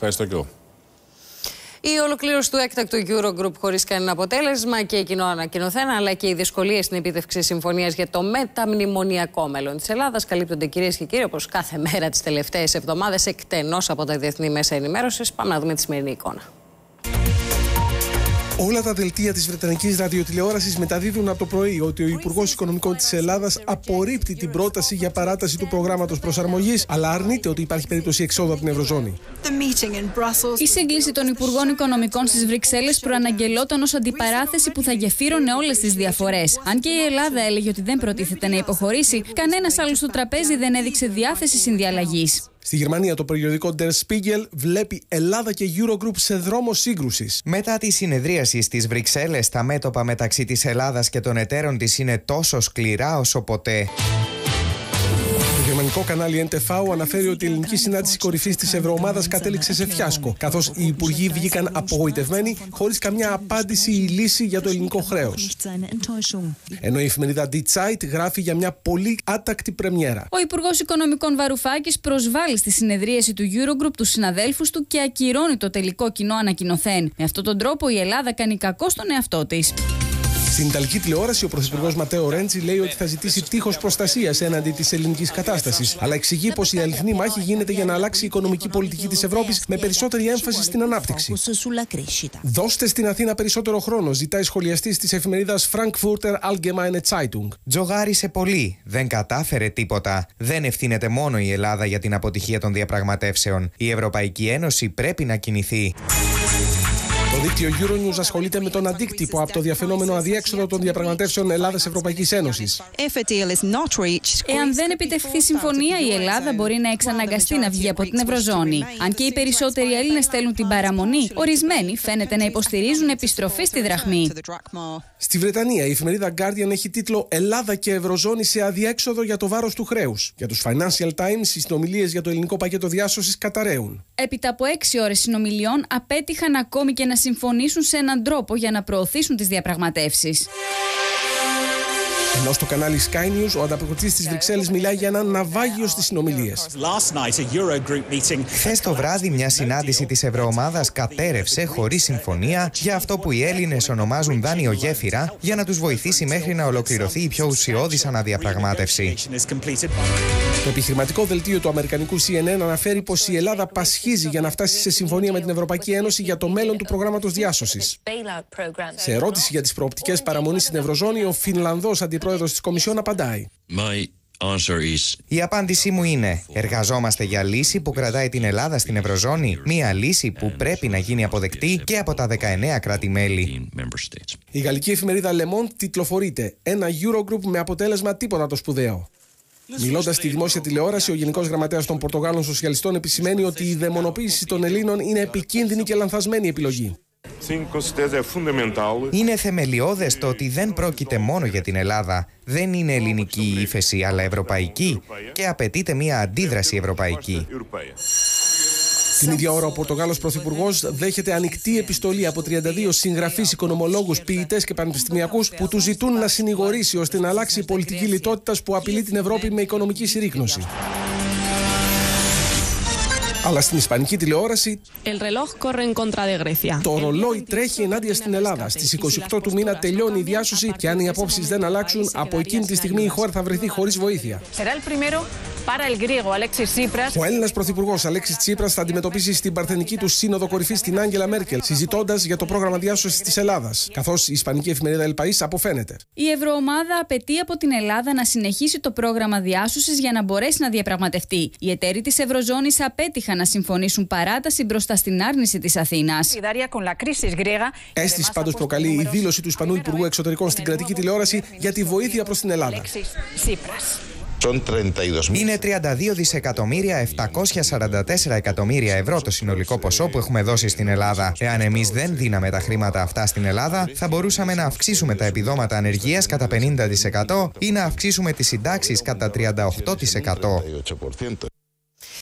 Ευχαριστώ και εγώ. Η ολοκλήρωση του έκτακτου Eurogroup χωρίς κανένα αποτέλεσμα και κοινό ανακοινωθένα, αλλά και οι δυσκολίες στην επίτευξη συμφωνίας για το μεταμνημονιακό μέλλον της Ελλάδας καλύπτονται κυρίες και κύριοι όπως κάθε μέρα τις τελευταίες εβδομάδες εκτενώς από τα διεθνή μέσα ενημέρωσης. Πάμε να δούμε τη σημερινή εικόνα. Όλα τα δελτία της Βρετανικής ραδιοτηλεόρασης μεταδίδουν από το πρωί ότι ο Υπουργός Οικονομικών της Ελλάδας απορρίπτει την πρόταση για παράταση του προγράμματος προσαρμογής, αλλά αρνείται ότι υπάρχει περίπτωση εξόδου από την Ευρωζώνη. Η σύγκληση των Υπουργών Οικονομικών στις Βρυξέλλες προαναγγελόταν ως αντιπαράθεση που θα γεφύρωνε όλες τις διαφορές. Αν και η Ελλάδα έλεγε ότι δεν προτίθεται να υποχωρήσει, κανένας άλλος στο τραπέζι δεν έδειξε διάθεση συνδιαλλαγής. Στη Γερμανία το περιοδικό Der Spiegel βλέπει Ελλάδα και Eurogroup σε δρόμο σύγκρουσης. Μετά τη συνεδρίαση στις Βρυξέλλες, τα μέτωπα μεταξύ της Ελλάδας και των εταίρων της είναι τόσο σκληρά όσο ποτέ γερμανικό κανάλι NTV αναφέρει ότι η ελληνική συνάντηση κορυφής της Ευρωομάδας κατέληξε σε φιάσκο, καθώς οι υπουργοί βγήκαν απογοητευμένοι, χωρίς καμιά απάντηση ή λύση για το ελληνικό χρέος. Ενώ η εφημερίδα Die Zeit γράφει για μια πολύ άτακτη πρεμιέρα. Ο Υπουργός Οικονομικών Βαρουφάκης προσβάλλει στη συνεδρίαση του Eurogroup τους συναδέλφους του και ακυρώνει το τελικό κοινό ανακοινωθέν. Με αυτόν τον τρόπο η Ελλάδα κάνει κακό στον εαυτό της. Στην Ιταλική τηλεόραση, ο Πρωθυπουργός Ματέο Ρέντσι λέει ότι θα ζητήσει τείχος προστασίας έναντι της ελληνικής κατάστασης. Αλλά εξηγεί πως η αληθινή μάχη γίνεται για να αλλάξει η οικονομική πολιτική της Ευρώπης με περισσότερη έμφαση στην ανάπτυξη. Δώστε στην Αθήνα περισσότερο χρόνο, ζητάει σχολιαστής της εφημερίδας Frankfurter Allgemeine Zeitung. Τζογάρισε πολύ. Δεν κατάφερε τίποτα. Δεν ευθύνεται μόνο η Ελλάδα για την αποτυχία των διαπραγματεύσεων. Η Ευρωπαϊκή Ένωση πρέπει να κινηθεί. Το δίκτυο Euronews ασχολείται με τον αντίκτυπο από το διαφαινόμενο αδιέξοδο των διαπραγματεύσεων Ελλάδα-Ευρωπαϊκή Ένωσης. Εάν δεν επιτευχθεί συμφωνία, η Ελλάδα μπορεί να εξαναγκαστεί να βγει από την Ευρωζώνη. Αν και οι περισσότεροι Έλληνες θέλουν την παραμονή, ορισμένοι φαίνεται να υποστηρίζουν επιστροφή στη δραχμή. Στη Βρετανία, η εφημερίδα Guardian έχει τίτλο Ελλάδα και Ευρωζώνη σε αδιέξοδο για το βάρος του χρέους. Για τους Financial Times, οι συνομιλίες για το ελληνικό πακέτο διάσωσης καταραίουν. Έπειτα από έξι ώρες συνομιλιών, απέτυχαν ακόμη και να συμφωνήσουν σε έναν τρόπο για να προωθήσουν τις διαπραγματεύσεις. Ενώ στο κανάλι Sky News ο ανταποκριτής της Βρυξέλλη μιλάει για ένα ναυάγιο στις συνομιλίες. Χθες το βράδυ, μια συνάντηση της Ευρωομάδας κατέρευσε χωρίς συμφωνία για αυτό που οι Έλληνες ονομάζουν δάνειο γέφυρα για να τους βοηθήσει μέχρι να ολοκληρωθεί η πιο ουσιώδης αναδιαπραγμάτευση. Το επιχειρηματικό δελτίο του Αμερικανικού CNN αναφέρει πως η Ελλάδα πασχίζει για να φτάσει σε συμφωνία με την Ευρωπαϊκή Ένωση για το μέλλον του προγράμματος διάσωσης. Σε ερώτηση για τις προοπτικές παραμονής στην Ευρωζώνη, ο Φινλανδός αντιπρόεδρο πρόεδρο της Κομισιόν απαντάει. Η απάντησή μου είναι: Εργαζόμαστε για λύση που κρατάει την Ελλάδα στην Ευρωζώνη. Μία λύση που πρέπει να γίνει αποδεκτή και από τα 19 κράτη-μέλη. Η γαλλική εφημερίδα Le Monde τιτλοφορείται Ένα Eurogroup με αποτέλεσμα τίποτα το σπουδαίο. Μιλώντας στη δημόσια τηλεόραση, ο Γενικός Γραμματέας των Πορτογάλων Σοσιαλιστών επισημαίνει ότι η δαιμονοποίηση των Ελλήνων είναι επικίνδυνη και λανθασμένη επιλογή. Είναι θεμελιώδες το ότι δεν πρόκειται μόνο για την Ελλάδα. Δεν είναι ελληνική η ύφεση, αλλά ευρωπαϊκή και απαιτείται μια αντίδραση ευρωπαϊκή. Την ίδια ώρα, ο Πορτογάλος Πρωθυπουργός δέχεται ανοιχτή επιστολή από 32 συγγραφείς, οικονομολόγους, ποιητές και πανεπιστημιακούς που του ζητούν να συνηγορήσει ώστε να αλλάξει η πολιτική λιτότητας που απειλεί την Ευρώπη με οικονομική συρρήκνωση. Αλλά στην Ισπανική τηλεόραση. Το ρολόι τρέχει ενάντια στην Ελλάδα. Στις 28 του μήνα τελειώνει η διάσωση και αν οι απόψεις δεν αλλάξουν, από εκείνη τη στιγμή η χώρα θα βρεθεί χωρίς βοήθεια. Ο Έλληνας Πρωθυπουργός Αλέξης Τσίπρας θα αντιμετωπίσει στην Παρθενική του Σύνοδο Κορυφής την Άγγελα Μέρκελ, συζητώντας για το πρόγραμμα διάσωσης της Ελλάδας. Καθώς η Ισπανική εφημερίδα Ελπαή αποφαίνεται. Η Ευρωομάδα απαιτεί από την Ελλάδα να συνεχίσει το πρόγραμμα διάσωσης για να μπορέσει να διαπραγματευτεί. Οι εταίροι της Ευρωζώνης απέτυχαν να συμφωνήσουν παράταση μπροστά στην άρνηση της Αθήνας. Αίσθηση πάντως προκαλεί η δήλωση του Ισπανού Υπουργού Εξωτερικών στην κρατική τηλεόραση για τη βοήθεια προς την Ελλάδα. Είναι 32 δισεκατομμύρια 744 εκατομμύρια ευρώ το συνολικό ποσό που έχουμε δώσει στην Ελλάδα. Εάν εμείς δεν δίναμε τα χρήματα αυτά στην Ελλάδα, θα μπορούσαμε να αυξήσουμε τα επιδόματα ανεργίας κατά 50% ή να αυξήσουμε τις συντάξεις κατά 38%.